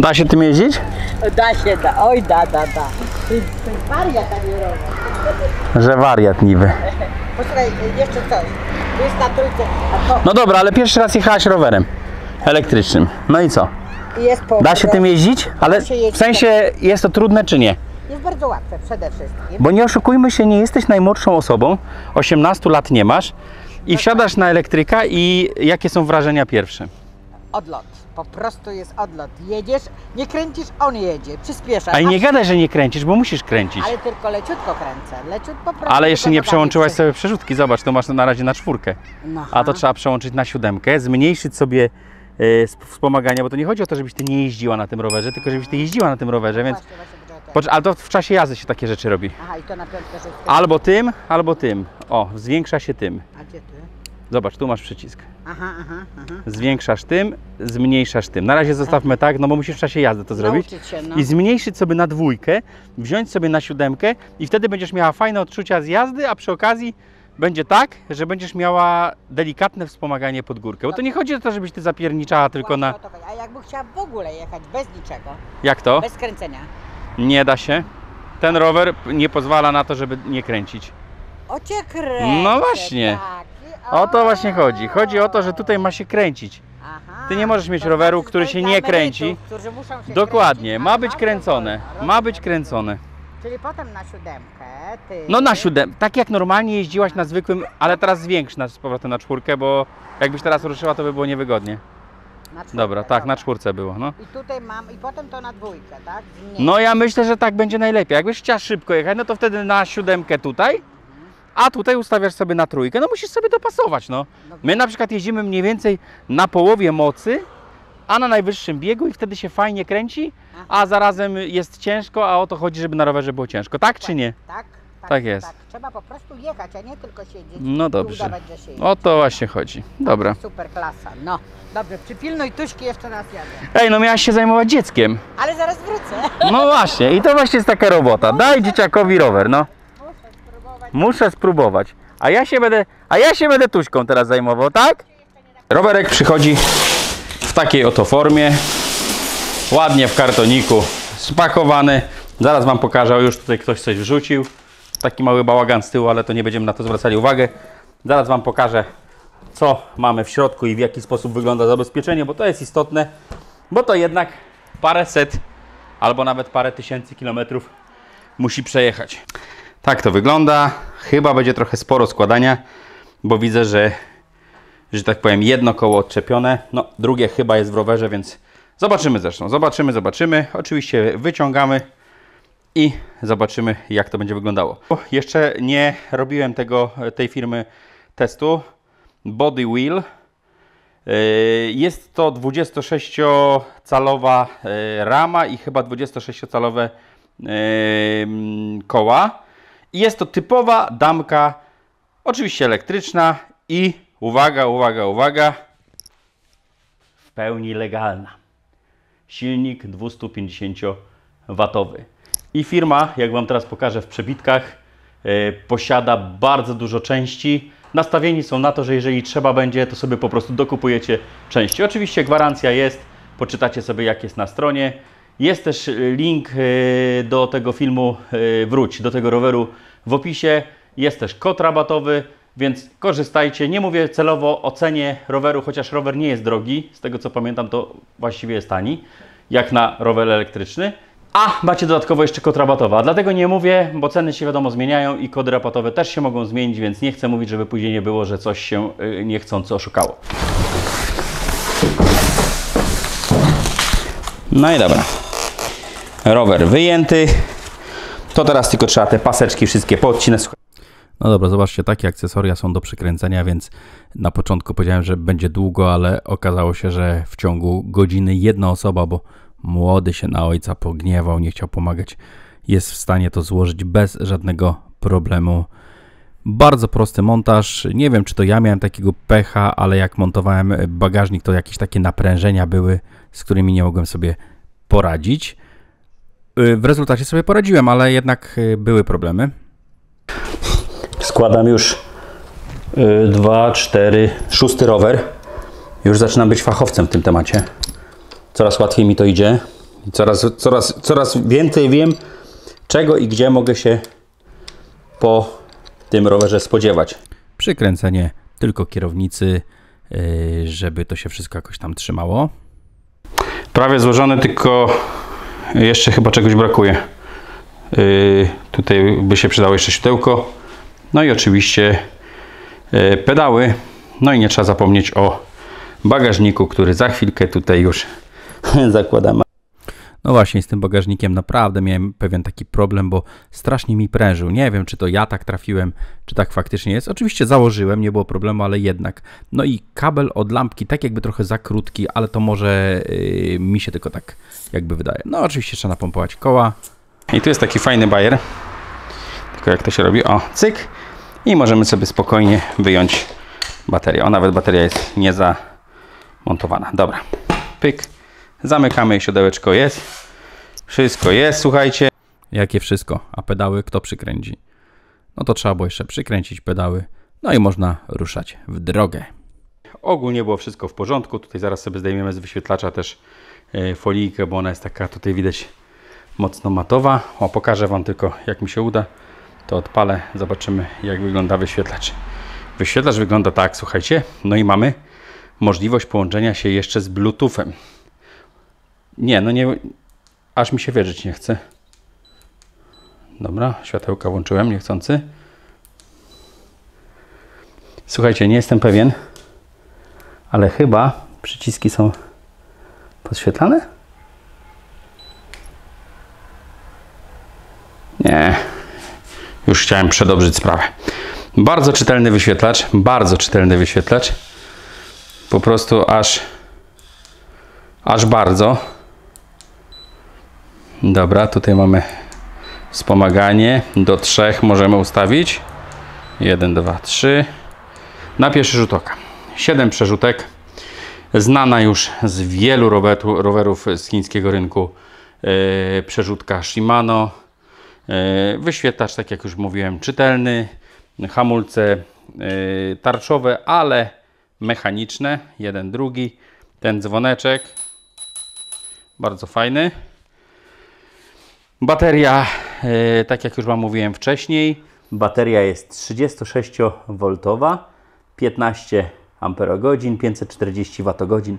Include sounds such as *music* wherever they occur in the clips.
Da się tym jeździć? Da się, da. Oj, da, da, da. To jest wariat, a nie rower. Że wariat niby. Posłuchaj, jeszcze coś. Tu jest na trójce, to No dobra, ale pierwszy raz jechałaś rowerem elektrycznym. No i co? jest po... Da się tym jeździć? Ale w sensie jest to trudne czy nie? Jest bardzo łatwe przede wszystkim. Bo nie oszukujmy się, nie jesteś najmłodszą osobą, 18 lat nie masz i wsiadasz na elektryka i jakie są wrażenia pierwsze? Odlot. Po prostu jest odlot. Jedziesz, nie kręcisz, on jedzie. Przyspieszasz. A i nie gadaj, że nie kręcisz, bo musisz kręcić. Ale tylko leciutko kręcę. Leciut po prostu. Ale jeszcze nie przełączyłaś sobie przerzutki, zobacz, to masz na razie na czwórkę. No, A to aha. trzeba przełączyć na siódemkę, zmniejszyć sobie sp- wspomagania, bo to nie chodzi o to, żebyś ty nie jeździła na tym rowerze, tylko żebyś ty jeździła na tym rowerze, więc... Właśnie, właśnie, Ale to w czasie jazdy się takie rzeczy robi. Aha, i to na piątkę, że Albo tym, albo tym. O, zwiększa się tym. A gdzie ty? Zobacz, tu masz przycisk. Aha, aha, aha. Zwiększasz tym, zmniejszasz tym. Na razie zostawmy tak, no bo musisz w czasie jazdy to zrobić. Się, no. I zmniejszyć sobie na dwójkę, wziąć sobie na siódemkę i wtedy będziesz miała fajne odczucia z jazdy, a przy okazji będzie tak, że będziesz miała delikatne wspomaganie pod górkę. Bo to nie chodzi o to, żebyś ty zapierniczała tylko na... A jakby chciała w ogóle jechać bez niczego, Jak to? bez kręcenia. Nie da się. Ten rower nie pozwala na to, żeby nie kręcić. O cię kręcę, No właśnie. taki, O to właśnie chodzi. Chodzi o to, że tutaj ma się kręcić. Aha, Ty nie możesz mieć roweru, znaczy, który się nie kręci. Dokładnie, ma być kręcone. Ma być kręcone. Czyli potem na siódemkę ty... No na siódem, tak jak normalnie jeździłaś na zwykłym, ale teraz zwiększ na, z powrotem na czwórkę, bo jakbyś teraz ruszyła, to by było niewygodnie. Na czwórkę, Dobra, tak, na dobra. czwórce było, no. I tutaj mam, i potem to na dwójkę, tak? Zmniejsz. No ja myślę, że tak będzie najlepiej. Jakbyś chciała szybko jechać, no to wtedy na siódemkę tutaj, a tutaj ustawiasz sobie na trójkę. No musisz sobie dopasować, no. My na przykład jeździmy mniej więcej na połowie mocy, a na najwyższym biegu i wtedy się fajnie kręci, a zarazem jest ciężko, a o to chodzi, żeby na rowerze było ciężko. Tak czy nie? Tak, tak, Tak jest. Tak. Trzeba po prostu jechać, a nie tylko siedzieć No i dobrze. udawać, że się jedzie. O to właśnie chodzi. Dobra. Super klasa, no. Dobrze, przypilnuj tuśki, jeszcze raz jadę. Ej, no miałaś się zajmować dzieckiem. Ale zaraz wrócę. No właśnie, i to właśnie jest taka robota. Daj dzieciakowi rower, no. Muszę spróbować. A ja się będę, a ja się będę tuśką teraz zajmował, tak? Rowerek przychodzi w takiej oto formie. Ładnie w kartoniku spakowany. Zaraz wam pokażę, już tutaj ktoś coś wrzucił. Taki mały bałagan z tyłu, ale to nie będziemy na to zwracali uwagę. Zaraz wam pokażę, co mamy w środku i w jaki sposób wygląda zabezpieczenie, bo to jest istotne, bo to jednak parę set albo nawet parę tysięcy kilometrów musi przejechać. Tak to wygląda. Chyba będzie trochę sporo składania, bo widzę, że, że tak powiem, jedno koło odczepione. No, drugie chyba jest w rowerze, więc zobaczymy zresztą. Zobaczymy, zobaczymy. Oczywiście wyciągamy i zobaczymy, jak to będzie wyglądało. Jeszcze nie robiłem tego, tej firmy testu. Body Wheel. Yy, Jest to 26-calowa yy, rama i chyba 26-calowe yy, koła. Jest to typowa damka, oczywiście elektryczna i uwaga, uwaga, uwaga, w pełni legalna. Silnik 250W. I firma, jak Wam teraz pokażę w przebitkach, yy, posiada bardzo dużo części. Nastawieni są na to, że jeżeli trzeba będzie, to sobie po prostu dokupujecie części. Oczywiście gwarancja jest, poczytacie sobie jak jest na stronie. Jest też y, link y, do tego filmu y, Wróć, do tego roweru w opisie. Jest też kod rabatowy, więc korzystajcie. Nie mówię celowo o cenie roweru, chociaż rower nie jest drogi. Z tego co pamiętam, to właściwie jest tani, jak na rower elektryczny. A macie dodatkowo jeszcze kod rabatowy. A dlatego nie mówię, bo ceny się wiadomo zmieniają i kody rabatowe też się mogą zmienić, więc nie chcę mówić, żeby później nie było, że coś się niechcący oszukało. No i dobra. Rower wyjęty. To teraz tylko trzeba te paseczki wszystkie podcinać. No dobra, zobaczcie, takie akcesoria są do przykręcenia, więc na początku powiedziałem, że będzie długo, ale okazało się, że w ciągu godziny jedna osoba, bo młody się na ojca pogniewał, nie chciał pomagać, jest w stanie to złożyć bez żadnego problemu. Bardzo prosty montaż. Nie wiem, czy to ja miałem takiego pecha, ale jak montowałem bagażnik, to jakieś takie naprężenia były, z którymi nie mogłem sobie poradzić. Y, W rezultacie sobie poradziłem, ale jednak y, były problemy. Składam już 2, 4, szósty rower. Już zaczynam być fachowcem w tym temacie. Coraz łatwiej mi to idzie. Coraz, coraz, coraz więcej wiem, czego i gdzie mogę się po tym rowerze spodziewać. Przykręcenie tylko kierownicy, żeby to się wszystko jakoś tam trzymało. Prawie złożony, tylko jeszcze chyba czegoś brakuje. Yy, tutaj by się przydało jeszcze światełko. No i oczywiście yy, pedały. No i nie trzeba zapomnieć o bagażniku, który za chwilkę tutaj już *laughs* zakładamy. No właśnie, z tym bagażnikiem naprawdę miałem pewien taki problem, bo strasznie mi prężył. Nie wiem, czy to ja tak trafiłem, czy tak faktycznie jest. Oczywiście założyłem, nie było problemu, ale jednak. No i kabel od lampki, tak jakby trochę za krótki, ale to może yy, mi się tylko tak jakby wydaje. No oczywiście trzeba napompować koła. I tu jest taki fajny bajer. Tylko jak to się robi? O, cyk. I możemy sobie spokojnie wyjąć baterię. O, nawet bateria jest nie zamontowana. Dobra. Pyk. Zamykamy, siodełeczko jest. Wszystko jest, słuchajcie. Jakie wszystko, a pedały kto przykręci? No to trzeba było jeszcze przykręcić pedały, no i można ruszać w drogę. Ogólnie było wszystko w porządku. Tutaj zaraz sobie zdejmiemy z wyświetlacza też e, folijkę, bo ona jest taka tutaj widać mocno matowa. O, pokażę Wam tylko jak mi się uda. To odpalę, zobaczymy jak wygląda wyświetlacz. Wyświetlacz wygląda tak, słuchajcie. No i mamy możliwość połączenia się jeszcze z Bluetoothem. Nie, no nie, aż mi się wierzyć nie chce. Dobra, światełka włączyłem niechcący. Słuchajcie, nie jestem pewien, ale chyba przyciski są podświetlane? Nie. Już chciałem przedobrzyć sprawę. Bardzo czytelny wyświetlacz, bardzo czytelny wyświetlacz. Po prostu aż aż bardzo. Dobra, tutaj mamy wspomaganie. Do trzech możemy ustawić. 1, 2, 3. Na pierwszy rzut oka. 7 przerzutek. Znana już z wielu rowerów z chińskiego rynku yy, przerzutka Shimano. Yy, wyświetlacz, tak jak już mówiłem, czytelny. Hamulce yy, tarczowe, ale mechaniczne. Jeden, drugi. Ten dzwoneczek. Bardzo fajny. Bateria, yy, tak jak już Wam mówiłem wcześniej, bateria jest 36V, 15 Ah, 540 Wh,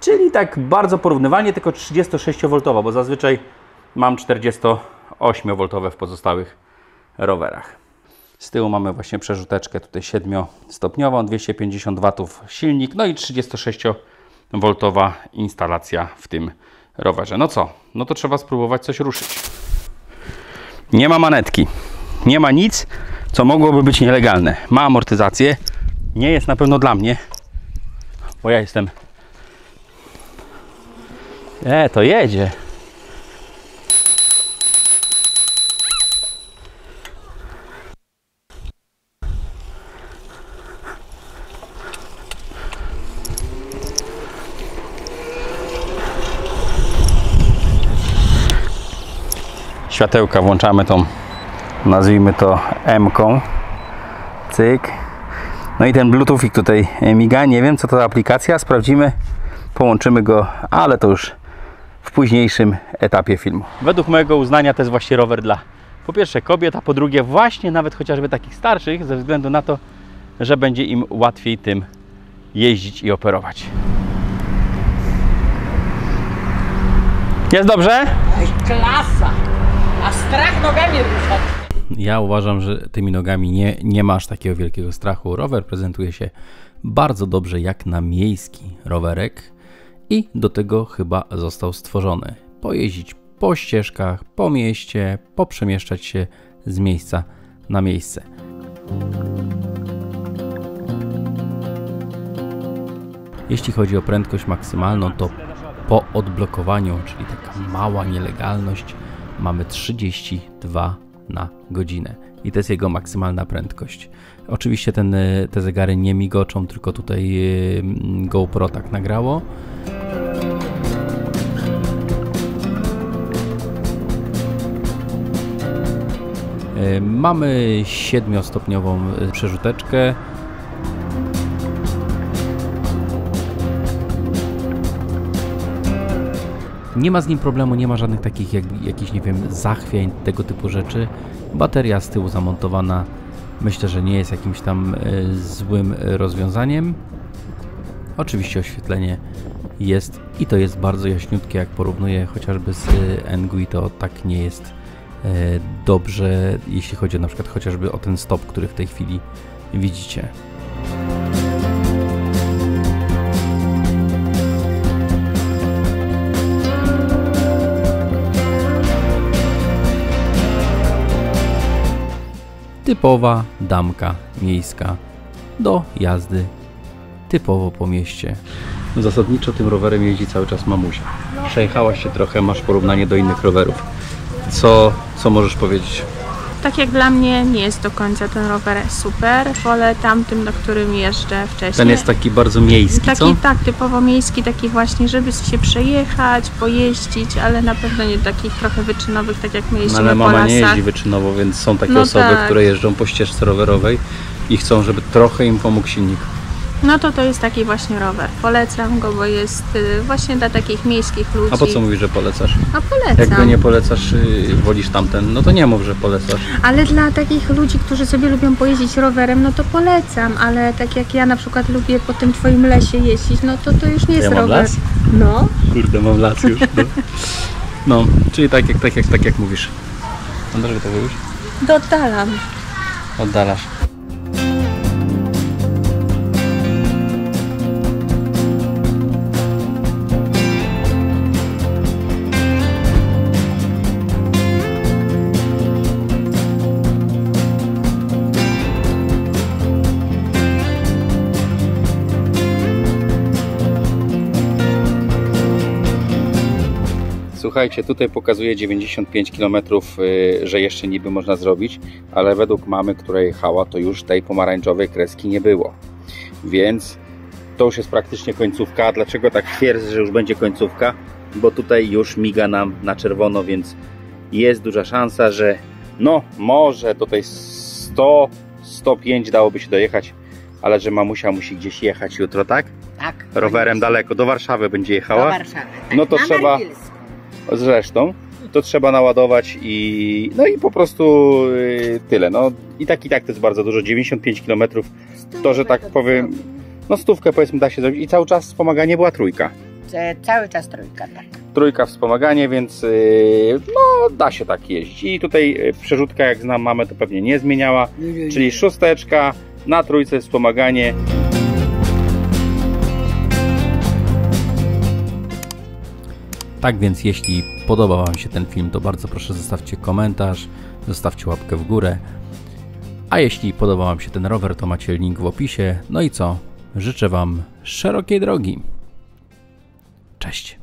czyli tak bardzo porównywalnie, tylko 36V, bo zazwyczaj mam 48V w pozostałych rowerach. Z tyłu mamy właśnie przerzuteczkę tutaj 7-stopniową, 250 W silnik, no i 36V instalacja w tym rowerze. No co? No to trzeba spróbować coś ruszyć. Nie ma manetki. Nie ma nic, co mogłoby być nielegalne. Ma amortyzację. Nie jest na pewno dla mnie, bo ja jestem. E, to jedzie. Światełka włączamy tą, nazwijmy to M-ką. Cyk. No i ten Bluetoothik tutaj miga. Nie wiem co to za aplikacja. Sprawdzimy. Połączymy go, ale to już w późniejszym etapie filmu. Według mojego uznania to jest właśnie rower dla po pierwsze kobiet, a po drugie właśnie nawet chociażby takich starszych, ze względu na to, że będzie im łatwiej tym jeździć i operować. Jest dobrze? Klasa! Strach nogami ruszać. Ja uważam, że tymi nogami nie, nie masz takiego wielkiego strachu. Rower prezentuje się bardzo dobrze jak na miejski rowerek i do tego chyba został stworzony. Pojeździć po ścieżkach, po mieście, poprzemieszczać się z miejsca na miejsce. Jeśli chodzi o prędkość maksymalną, to po odblokowaniu, czyli taka mała nielegalność, mamy 32 na godzinę i to jest jego maksymalna prędkość. Oczywiście ten, y, te zegary nie migoczą, tylko tutaj y, GoPro tak nagrało. Y, Mamy 7-stopniową y, przerzuteczkę. Nie ma z nim problemu, nie ma żadnych takich jak, jakichś, nie wiem, zachwiań, tego typu rzeczy. Bateria z tyłu zamontowana, myślę, że nie jest jakimś tam e, złym e, rozwiązaniem. Oczywiście oświetlenie jest i to jest bardzo jaśniutkie, jak porównuję chociażby z e, Engui, to tak nie jest dobrze, jeśli chodzi na przykład chociażby o ten stop, który w tej chwili widzicie. Typowa damka miejska do jazdy typowo po mieście. Zasadniczo tym rowerem jeździ cały czas mamusia. Przejechałaś się trochę, masz porównanie do innych rowerów. Co, co możesz powiedzieć? Tak jak dla mnie nie jest do końca ten rower super. Wolę tamtym, na którym jeżdżę wcześniej. Ten jest taki bardzo miejski, Taki co? tak, typowo miejski, taki właśnie, żeby się przejechać, pojeździć, ale na pewno nie takich trochę wyczynowych, tak jak my No, jeździmy ale po mama nie jeździ wyczynowo, więc są takie No osoby, tak. które jeżdżą po ścieżce rowerowej i chcą, żeby trochę im pomógł silnik. No to to jest taki właśnie rower. Polecam go, bo jest y, właśnie dla takich miejskich ludzi. A po co mówisz, że polecasz? A polecam. Jak go nie polecasz, yy, wolisz tamten, no to nie mów, że polecasz. Ale dla takich ludzi, którzy sobie lubią pojeździć rowerem, no to polecam, ale tak jak ja na przykład lubię po tym twoim lesie jeździć, no to to już nie jest ja mam rower. las? No. Kurde, mam las już. No, no czyli tak jak, tak jak, tak jak mówisz. No żeby to wyjść? Dodalam. Oddalasz. Słuchajcie, tutaj pokazuje 95 km, y, że jeszcze niby można zrobić, ale według mamy, która jechała, to już tej pomarańczowej kreski nie było. Więc to już jest praktycznie końcówka. A Dlaczego tak twierdzę, że już będzie końcówka? Bo tutaj już miga nam na czerwono, więc jest duża szansa, że no może do tej 100, 105 dałoby się dojechać, ale że mamusia musi gdzieś jechać jutro, tak? Tak. Rowerem daleko, do Warszawy będzie Do jechała. Warszawy. Tak, No to na trzeba- Margilsku. Zresztą to trzeba naładować i no i po prostu y, tyle. No i tak i tak to jest bardzo dużo. 95 km to, że tak powiem, no stówkę powiedzmy da się zrobić i cały czas wspomaganie była trójka. Cały czas trójka, tak. Trójka wspomaganie, więc y, no da się tak jeździć. I tutaj y, przerzutka jak znam mamę to pewnie nie zmieniała, czyli szósteczka na trójce wspomaganie. Tak więc jeśli podobał Wam się ten film, to bardzo proszę zostawcie komentarz, zostawcie łapkę w górę. A jeśli podobał Wam się ten rower, to macie link w opisie. No i co? Życzę Wam szerokiej drogi. Cześć.